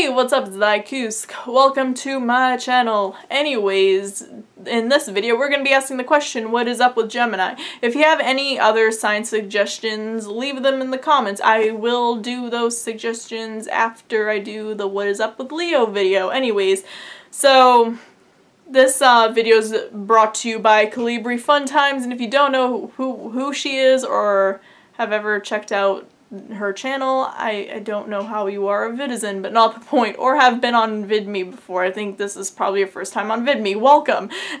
Hey, what's up, it's. Welcome to my channel. Anyways, in this video we're going to be asking the question, what is up with Gemini? If you have any other sign suggestions, leave them in the comments. I will do those suggestions after I do the what is up with Leo video. Anyways, so this uh, video is brought to you by Calibri Fun Times, and if you don't know who, who she is or have ever checked out her channel. I, I don't know how you are a Vidizen, but not the point, or have been on VidMe before. I think this is probably your first time on VidMe. Welcome!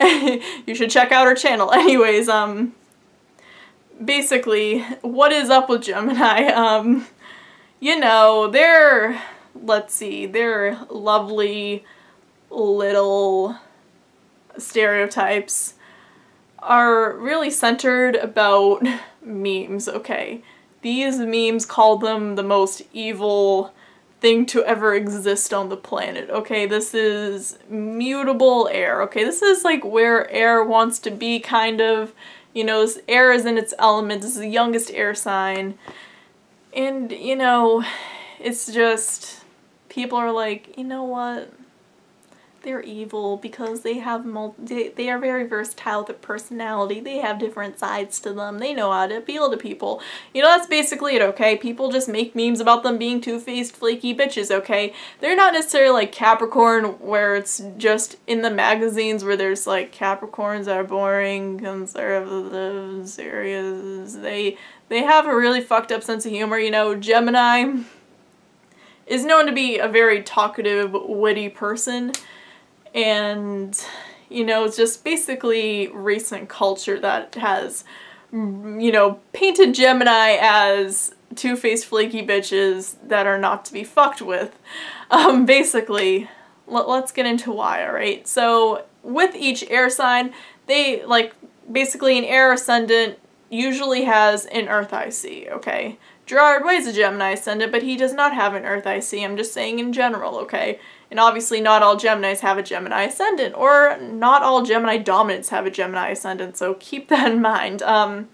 you should check out her channel. Anyways, um, basically, what is up with Gemini? Um, you know, they're, let's see, they're lovely little stereotypes are really centered about memes, okay? These memes call them the most evil thing to ever exist on the planet. Okay, this is mutable air. Okay, this is like where air wants to be kind of. You know, this air is in its element. This is the youngest air sign. And, you know, it's just, people are like, you know what? They're evil because they have multi they, are very versatile with personality. They have different sides to them. They know how to appeal to people. You know, that's basically it, okay? People just make memes about them being two-faced, flaky bitches, okay? They're not necessarily like Capricorn where it's just in the magazines where there's like Capricorns are boring, conservative, serious. They they have a really fucked up sense of humor, you know. Gemini is known to be a very talkative, witty person and you know it's just basically recent culture that has you know painted Gemini as two-faced flaky bitches that are not to be fucked with. Um basically let, let's get into why alright so with each air sign they like basically an air ascendant usually has an earth IC okay? Gerard Way is a Gemini ascendant but he does not have an earth IC I'm just saying in general okay and obviously not all Geminis have a Gemini ascendant, or not all Gemini dominants have a Gemini ascendant, so keep that in mind. Um,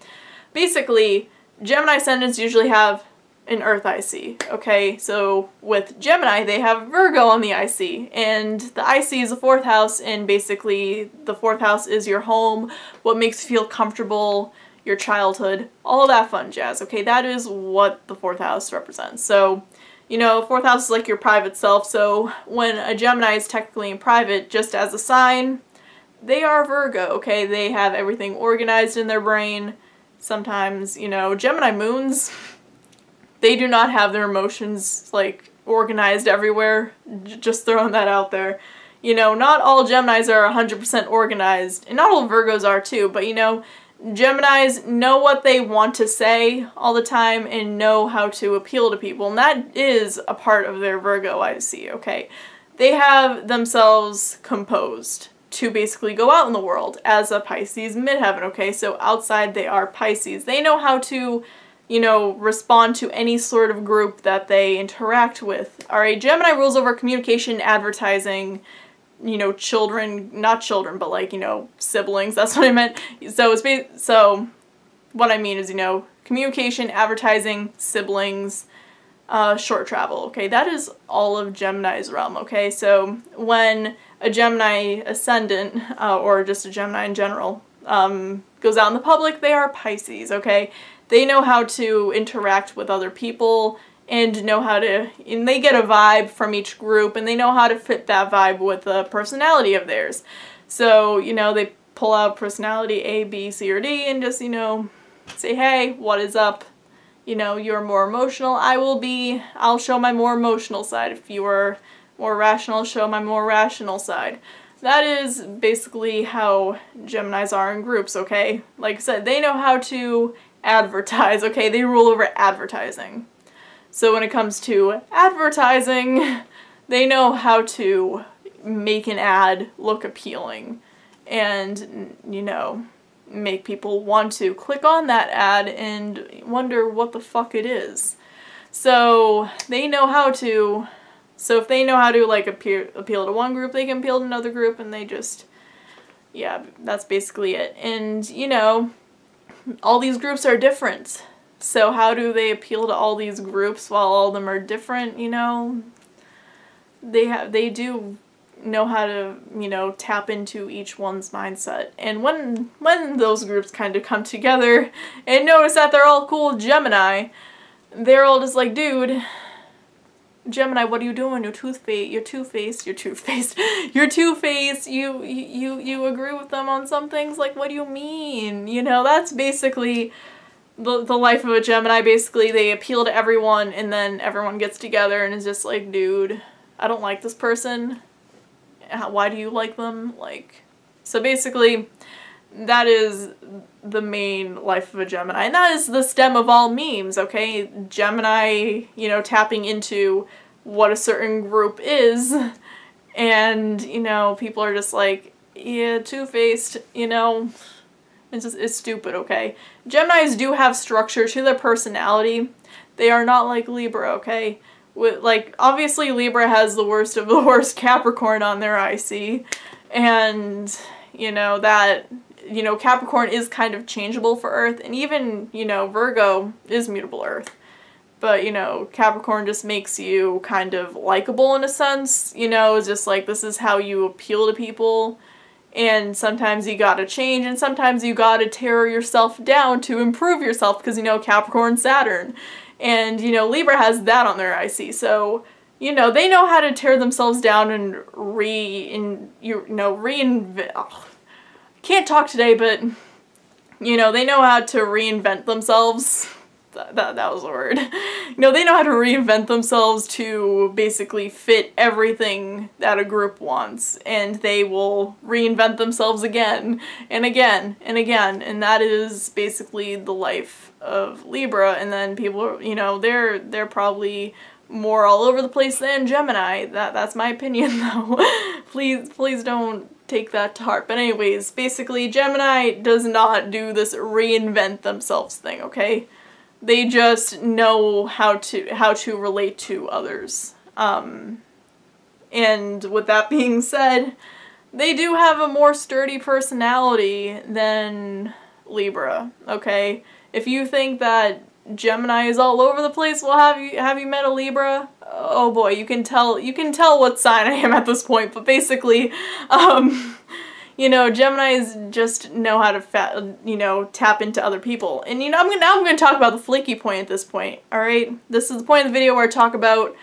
basically, Gemini ascendants usually have an Earth IC, okay? So with Gemini, they have Virgo on the IC, and the IC is the fourth house, and basically the fourth house is your home, what makes you feel comfortable, your childhood, all that fun jazz, okay? That is what the fourth house represents. So you know, fourth house is like your private self, so when a Gemini is technically in private, just as a sign, they are Virgo, okay? They have everything organized in their brain. Sometimes, you know, Gemini moons, they do not have their emotions, like, organized everywhere. J just throwing that out there. You know, not all Geminis are 100% organized, and not all Virgos are too, but you know, Geminis know what they want to say all the time and know how to appeal to people, and that is a part of their Virgo IC, okay? They have themselves composed to basically go out in the world as a Pisces midheaven, okay? So outside they are Pisces. They know how to, you know, respond to any sort of group that they interact with. Alright, Gemini rules over communication, advertising, you know, children, not children, but like, you know, siblings, that's what I meant. So it's, so what I mean is, you know, communication, advertising, siblings, uh, short travel, okay? That is all of Gemini's realm, okay? So when a Gemini ascendant, uh, or just a Gemini in general, um, goes out in the public, they are Pisces, okay? They know how to interact with other people, and know how to, and they get a vibe from each group and they know how to fit that vibe with the personality of theirs. So, you know, they pull out personality A, B, C, or D and just, you know, say, hey, what is up? You know, you're more emotional, I will be, I'll show my more emotional side. If you are more rational, show my more rational side. That is basically how Geminis are in groups, okay? Like I said, they know how to advertise, okay? They rule over advertising. So when it comes to advertising, they know how to make an ad look appealing and, you know, make people want to click on that ad and wonder what the fuck it is. So they know how to, so if they know how to like appeal, appeal to one group, they can appeal to another group and they just, yeah, that's basically it. And, you know, all these groups are different. So how do they appeal to all these groups while all of them are different, you know? they have they do know how to you know tap into each one's mindset and when when those groups kind of come together and notice that they're all cool gemini they're all just like dude Gemini, what are you doing? You're two-faced. You're two-faced. You're two-faced. You're two-faced. You you you agree with them on some things. Like, what do you mean? You know, that's basically the the life of a Gemini. Basically, they appeal to everyone, and then everyone gets together and is just like, dude, I don't like this person. Why do you like them? Like, so basically, that is the main life of a Gemini. And that is the stem of all memes, okay? Gemini, you know, tapping into what a certain group is. And, you know, people are just like, yeah, two-faced, you know, it's just, it's stupid, okay? Geminis do have structure to their personality. They are not like Libra, okay? With, like, obviously Libra has the worst of the worst Capricorn on their IC. And, you know, that you know, Capricorn is kind of changeable for Earth, and even, you know, Virgo is mutable Earth. But, you know, Capricorn just makes you kind of likable in a sense, you know, just like this is how you appeal to people. And sometimes you gotta change, and sometimes you gotta tear yourself down to improve yourself, because, you know, Capricorn, Saturn. And, you know, Libra has that on their IC, so, you know, they know how to tear themselves down and re, in, you know, reinvent, can't talk today, but you know, they know how to reinvent themselves. That, that, that was a word. You know, they know how to reinvent themselves to basically fit everything that a group wants. And they will reinvent themselves again and again and again. And that is basically the life of Libra. And then people, you know, they're, they're probably more all over the place than Gemini. That, that's my opinion though. please, please don't take that to heart. But anyways, basically Gemini does not do this reinvent themselves thing, okay? They just know how to how to relate to others. Um, and with that being said, they do have a more sturdy personality than Libra, okay? If you think that Gemini is all over the place, well have you have you met a Libra? oh boy, you can tell you can tell what sign I am at this point, but basically, um, you know, Geminis just know how to, fat, you know, tap into other people. And you know, I'm gonna, now I'm going to talk about the flaky point at this point, alright? This is the point of the video where I talk about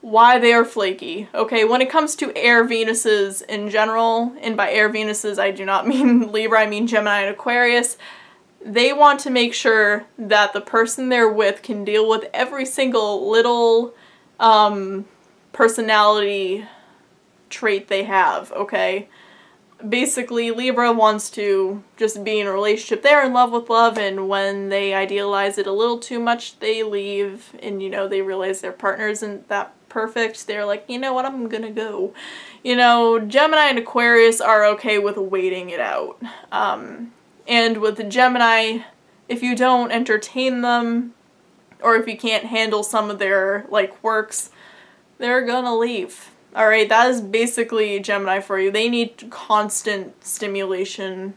why they are flaky. Okay, when it comes to air Venuses in general, and by air Venuses I do not mean Libra, I mean Gemini and Aquarius, they want to make sure that the person they're with can deal with every single little um, personality trait they have, okay? Basically, Libra wants to just be in a relationship. They're in love with love, and when they idealize it a little too much, they leave, and, you know, they realize their partner isn't that perfect. They're like, you know what, I'm gonna go. You know, Gemini and Aquarius are okay with waiting it out. Um, and with the Gemini, if you don't entertain them, or if you can't handle some of their like works, they're gonna leave. Alright, that is basically Gemini for you. They need constant stimulation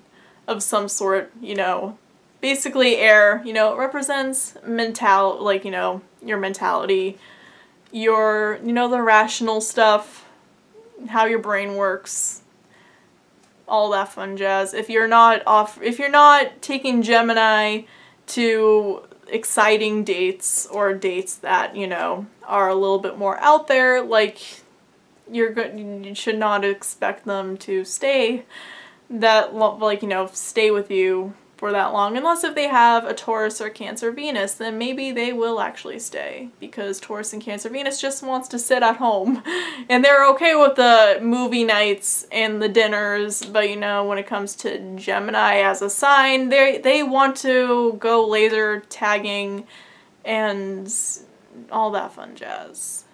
of some sort, you know. Basically air, you know, represents mental like, you know, your mentality, your, you know, the rational stuff, how your brain works, all that fun jazz. If you're not off if you're not taking Gemini to exciting dates or dates that, you know, are a little bit more out there, like you're good you should not expect them to stay that like, you know, stay with you for that long. Unless if they have a Taurus or Cancer Venus then maybe they will actually stay. Because Taurus and Cancer Venus just wants to sit at home. And they're okay with the movie nights and the dinners but you know when it comes to Gemini as a sign they they want to go laser tagging and all that fun jazz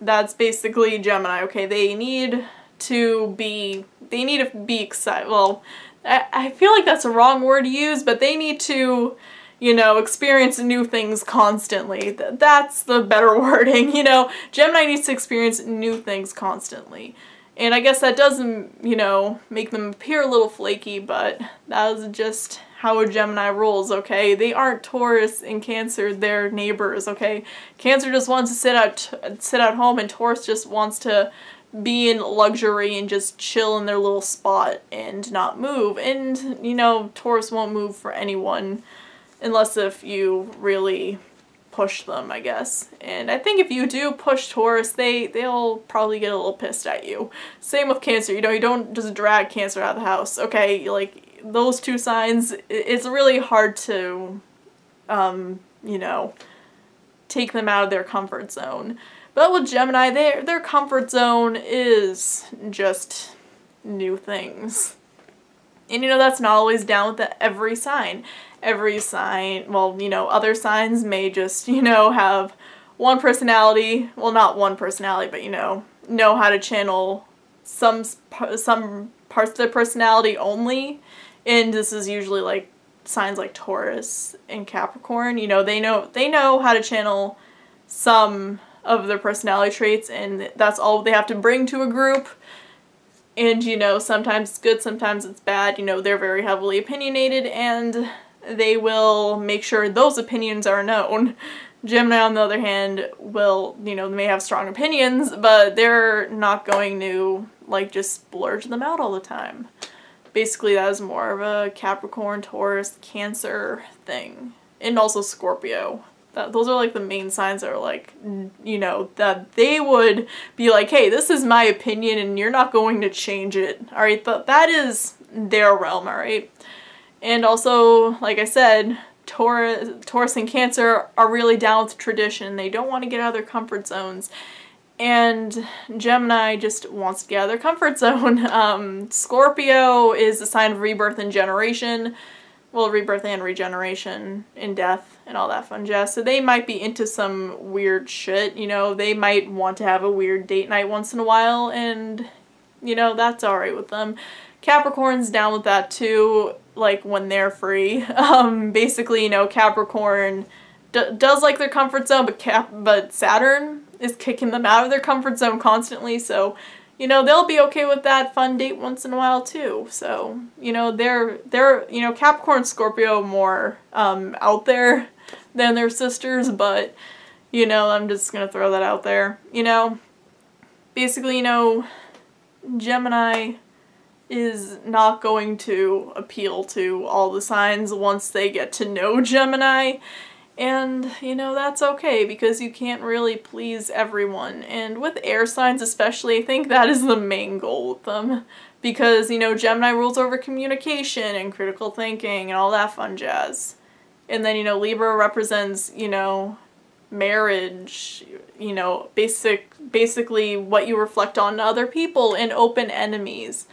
that's basically Gemini okay they need to be they need to be excited well I, I feel like that's a wrong word to use, but they need to, you know, experience new things constantly. That's the better wording, you know. Gemini needs to experience new things constantly. And I guess that doesn't, you know, make them appear a little flaky, but that is just how a Gemini rules, okay? They aren't Taurus and Cancer, they're neighbors, okay? Cancer just wants to sit out sit at home and Taurus just wants to be in luxury and just chill in their little spot and not move. And, you know, Taurus won't move for anyone unless if you really push them, I guess. And I think if you do push Taurus, they, they'll probably get a little pissed at you. Same with Cancer, you know, you don't just drag Cancer out of the house, okay? Like, those two signs, it's really hard to, um, you know, take them out of their comfort zone. But with Gemini, their, their comfort zone is just new things. And you know, that's not always down with the, every sign. Every sign, well, you know, other signs may just, you know, have one personality, well, not one personality, but, you know, know how to channel some, some parts of their personality only and this is usually like signs like Taurus and Capricorn, you know, they know they know how to channel some of their personality traits and that's all they have to bring to a group. And you know, sometimes it's good, sometimes it's bad. You know, they're very heavily opinionated and they will make sure those opinions are known. Gemini, on the other hand, will, you know, may have strong opinions, but they're not going to, like, just splurge them out all the time basically that is more of a Capricorn, Taurus, Cancer thing. And also Scorpio. That, those are like the main signs that are like, you know, that they would be like, hey, this is my opinion and you're not going to change it. Alright, but that is their realm, alright? And also, like I said, Taurus, Taurus and Cancer are really down with tradition. They don't want to get out of their comfort zones and Gemini just wants to get out of their comfort zone. Um, Scorpio is a sign of rebirth and generation. Well, rebirth and regeneration and death and all that fun jazz. So they might be into some weird shit, you know, they might want to have a weird date night once in a while and, you know, that's alright with them. Capricorn's down with that too, like when they're free. Um, basically, you know, Capricorn does like their comfort zone, but Cap but Saturn is kicking them out of their comfort zone constantly, so you know, they'll be okay with that fun date once in a while too. So, you know, they're they're, you know, Capricorn Scorpio more um out there than their sisters, but you know, I'm just going to throw that out there. You know, basically, you know, Gemini is not going to appeal to all the signs once they get to know Gemini. And, you know, that's okay because you can't really please everyone. And with air signs especially, I think that is the main goal with them. Because, you know, Gemini rules over communication and critical thinking and all that fun jazz. And then, you know, Libra represents, you know, marriage, you know, basic basically what you reflect on other people and open enemies.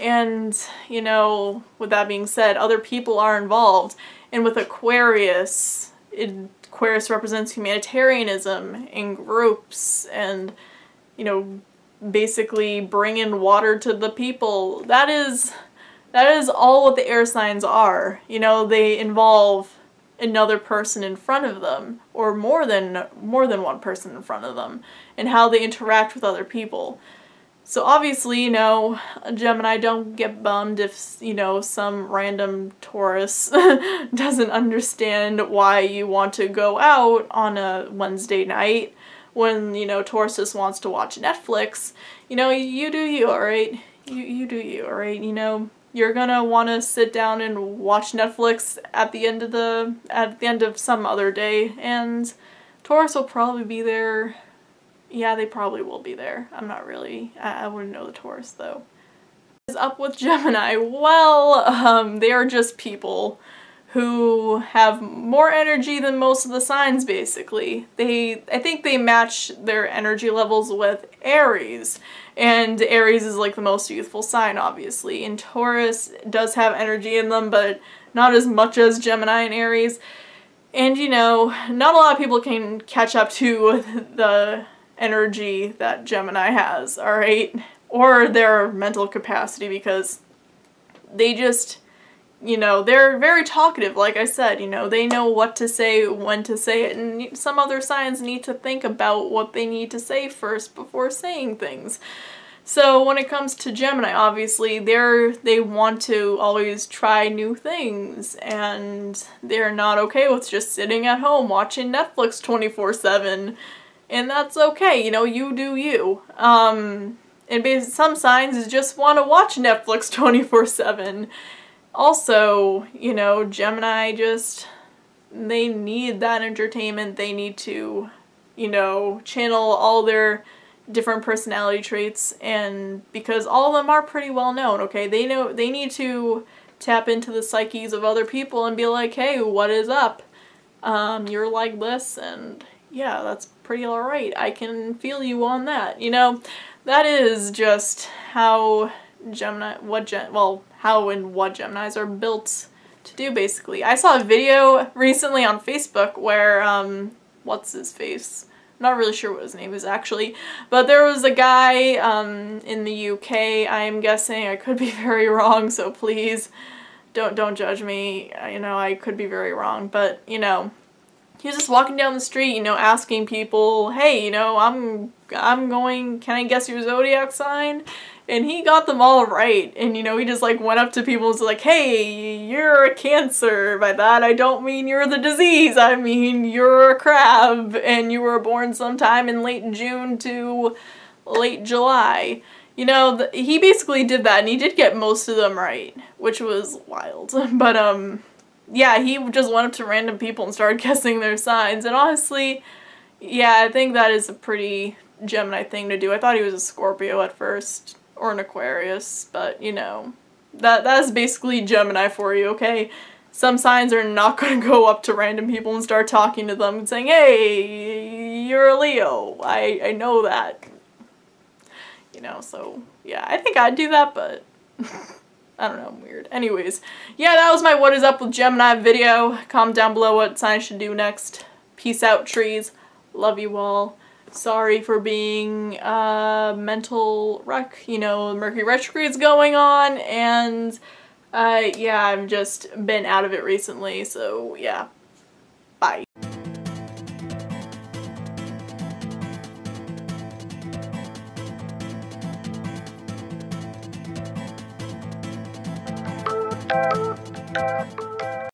And, you know, with that being said, other people are involved. And with Aquarius, it, Aquarius represents humanitarianism in groups and, you know, basically bringing water to the people. That is, that is all what the air signs are. You know, they involve another person in front of them or more than more than one person in front of them and how they interact with other people. So obviously, you know, Gemini don't get bummed if, you know, some random Taurus doesn't understand why you want to go out on a Wednesday night when, you know, Taurus just wants to watch Netflix. You know, you do you, alright? You, you do you, alright? You know, you're gonna want to sit down and watch Netflix at the end of the, at the end of some other day, and Taurus will probably be there yeah, they probably will be there. I'm not really, I, I wouldn't know the Taurus though. Is up with Gemini? Well, um, they are just people who have more energy than most of the signs basically. They, I think they match their energy levels with Aries. And Aries is like the most youthful sign obviously. And Taurus does have energy in them but not as much as Gemini and Aries. And you know, not a lot of people can catch up to the energy that Gemini has, alright? Or their mental capacity because they just, you know, they're very talkative, like I said, you know, they know what to say, when to say it, and some other signs need to think about what they need to say first before saying things. So when it comes to Gemini, obviously they're they want to always try new things and they're not okay with just sitting at home watching Netflix 24/7 and that's okay, you know, you do you. Um and some signs just want to watch Netflix 24/7. Also, you know, Gemini just they need that entertainment. They need to, you know, channel all their different personality traits and because all of them are pretty well known, okay? They know they need to tap into the psyches of other people and be like, "Hey, what is up? Um, you're like this and yeah, that's pretty alright. I can feel you on that." You know, that is just how Gemini what Gem well, how and what Geminis are built to do basically. I saw a video recently on Facebook where um what's his face? I'm not really sure what his name is actually, but there was a guy um, in the UK, I'm guessing, I could be very wrong, so please don't don't judge me, you know, I could be very wrong, but, you know, he was just walking down the street, you know, asking people, hey, you know, I'm, I'm going, can I guess your zodiac sign? And he got them all right. And, you know, he just, like, went up to people and was like, hey, you're a cancer. By that, I don't mean you're the disease. I mean you're a crab. And you were born sometime in late June to late July. You know, he basically did that, and he did get most of them right, which was wild. But, um, yeah, he just went up to random people and started guessing their signs. And honestly, yeah, I think that is a pretty Gemini thing to do. I thought he was a Scorpio at first or an Aquarius, but you know, that that's basically Gemini for you, okay? Some signs are not going to go up to random people and start talking to them and saying, hey, you're a Leo. I, I know that. You know, so yeah, I think I'd do that, but I don't know, I'm weird. Anyways, yeah, that was my what is up with Gemini video. Comment down below what sign I should do next. Peace out, trees. Love you all sorry for being a mental wreck. You know, Mercury retrograde's going on, and uh, yeah, I've just been out of it recently, so yeah,